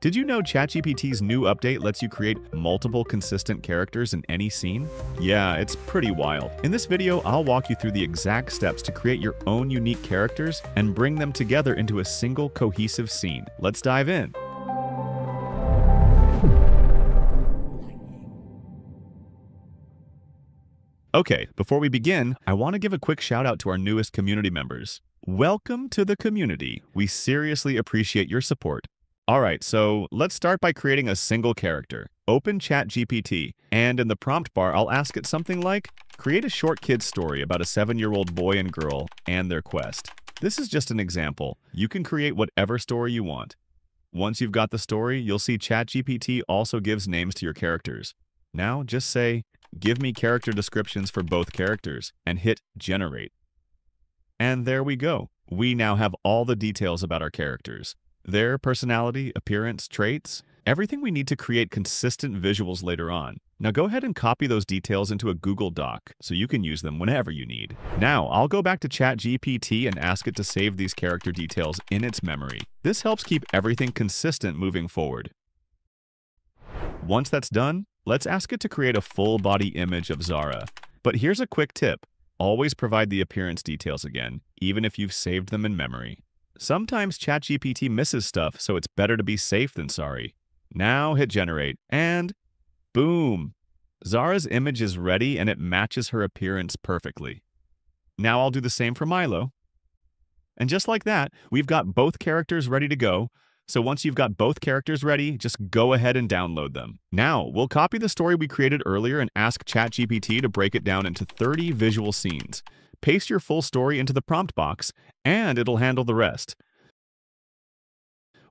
Did you know ChatGPT's new update lets you create multiple consistent characters in any scene? Yeah, it's pretty wild. In this video, I'll walk you through the exact steps to create your own unique characters and bring them together into a single cohesive scene. Let's dive in. Okay, before we begin, I want to give a quick shout out to our newest community members. Welcome to the community. We seriously appreciate your support. All right, so let's start by creating a single character. Open ChatGPT, and in the prompt bar, I'll ask it something like, create a short kid story about a seven-year-old boy and girl and their quest. This is just an example. You can create whatever story you want. Once you've got the story, you'll see ChatGPT also gives names to your characters. Now just say, give me character descriptions for both characters, and hit generate. And there we go. We now have all the details about our characters. Their personality, appearance, traits, everything we need to create consistent visuals later on. Now go ahead and copy those details into a Google Doc so you can use them whenever you need. Now I'll go back to ChatGPT and ask it to save these character details in its memory. This helps keep everything consistent moving forward. Once that's done, let's ask it to create a full body image of Zara. But here's a quick tip. Always provide the appearance details again, even if you've saved them in memory. Sometimes ChatGPT misses stuff, so it's better to be safe than sorry. Now hit generate, and boom! Zara's image is ready and it matches her appearance perfectly. Now I'll do the same for Milo. And just like that, we've got both characters ready to go, so once you've got both characters ready, just go ahead and download them. Now, we'll copy the story we created earlier and ask ChatGPT to break it down into 30 visual scenes paste your full story into the prompt box, and it'll handle the rest.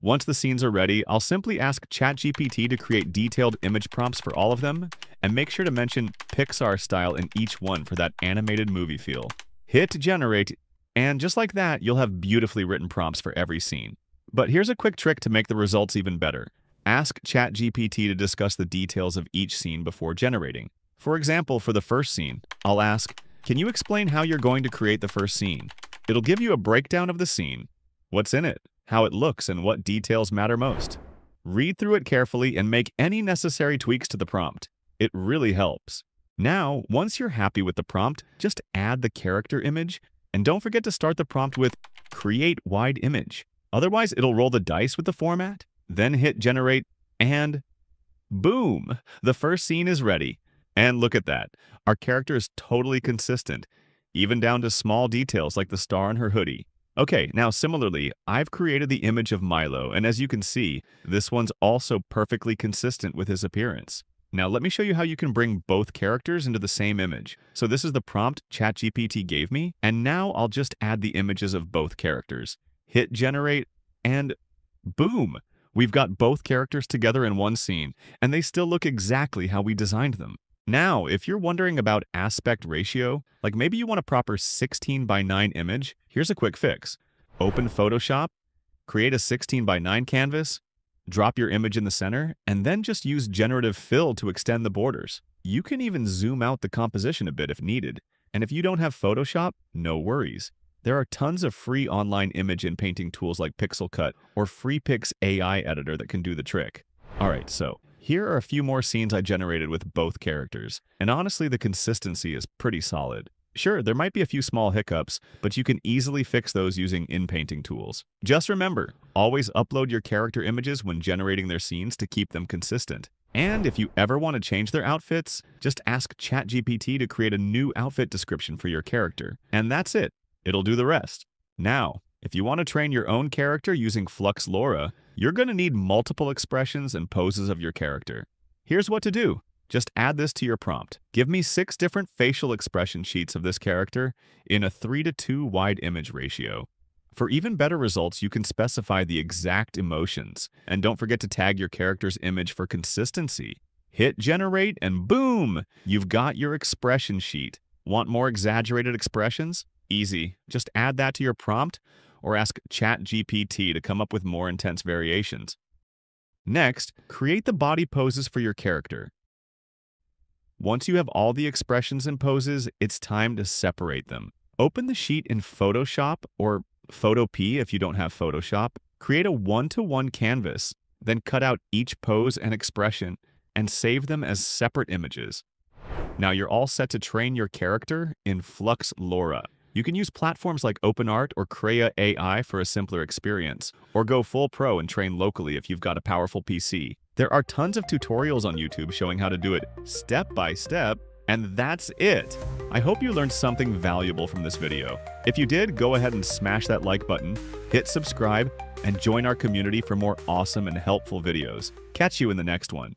Once the scenes are ready, I'll simply ask ChatGPT to create detailed image prompts for all of them, and make sure to mention Pixar style in each one for that animated movie feel. Hit generate, and just like that, you'll have beautifully written prompts for every scene. But here's a quick trick to make the results even better. Ask ChatGPT to discuss the details of each scene before generating. For example, for the first scene, I'll ask, can you explain how you're going to create the first scene? It'll give you a breakdown of the scene, what's in it, how it looks, and what details matter most. Read through it carefully and make any necessary tweaks to the prompt. It really helps. Now, once you're happy with the prompt, just add the character image, and don't forget to start the prompt with Create Wide Image. Otherwise, it'll roll the dice with the format, then hit Generate, and boom! The first scene is ready. And look at that. Our character is totally consistent, even down to small details like the star on her hoodie. Okay, now similarly, I've created the image of Milo, and as you can see, this one's also perfectly consistent with his appearance. Now let me show you how you can bring both characters into the same image. So this is the prompt ChatGPT gave me, and now I'll just add the images of both characters. Hit generate, and boom! We've got both characters together in one scene, and they still look exactly how we designed them. Now, if you're wondering about aspect ratio, like maybe you want a proper 16 by 9 image, here's a quick fix. Open Photoshop, create a 16 by 9 canvas, drop your image in the center, and then just use generative fill to extend the borders. You can even zoom out the composition a bit if needed. And if you don't have Photoshop, no worries. There are tons of free online image and painting tools like Pixelcut or FreePix AI editor that can do the trick. Alright, so here are a few more scenes I generated with both characters, and honestly the consistency is pretty solid. Sure, there might be a few small hiccups, but you can easily fix those using in-painting tools. Just remember, always upload your character images when generating their scenes to keep them consistent. And if you ever want to change their outfits, just ask ChatGPT to create a new outfit description for your character. And that's it. It'll do the rest. Now, if you want to train your own character using Flux LoRA, you're going to need multiple expressions and poses of your character. Here's what to do. Just add this to your prompt. Give me six different facial expression sheets of this character in a 3 to 2 wide image ratio. For even better results, you can specify the exact emotions. And don't forget to tag your character's image for consistency. Hit generate and boom! You've got your expression sheet. Want more exaggerated expressions? Easy. Just add that to your prompt or ask ChatGPT to come up with more intense variations. Next, create the body poses for your character. Once you have all the expressions and poses, it's time to separate them. Open the sheet in Photoshop or Photopea if you don't have Photoshop. Create a one-to-one -one canvas Then cut out each pose and expression and save them as separate images. Now you're all set to train your character in Flux LoRA. You can use platforms like OpenArt or Krea AI for a simpler experience, or go full pro and train locally if you've got a powerful PC. There are tons of tutorials on YouTube showing how to do it step by step, and that's it. I hope you learned something valuable from this video. If you did, go ahead and smash that like button, hit subscribe, and join our community for more awesome and helpful videos. Catch you in the next one.